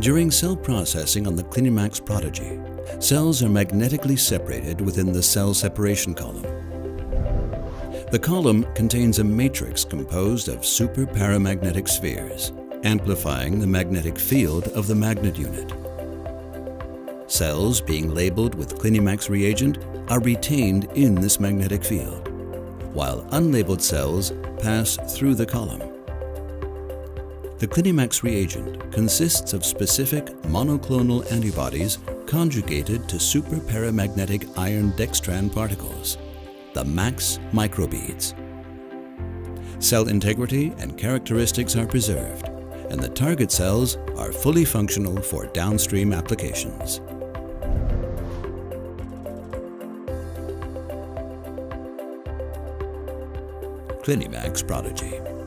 During cell processing on the CliniMACS Prodigy, cells are magnetically separated within the cell separation column. The column contains a matrix composed of super-paramagnetic spheres, amplifying the magnetic field of the magnet unit. Cells being labeled with CliniMACS reagent are retained in this magnetic field, while unlabeled cells pass through the column. The CliniMACS reagent consists of specific monoclonal antibodies conjugated to superparamagnetic iron dextran particles, the MACS microbeads. Cell integrity and characteristics are preserved, and the target cells are fully functional for downstream applications. CliniMACS Prodigy.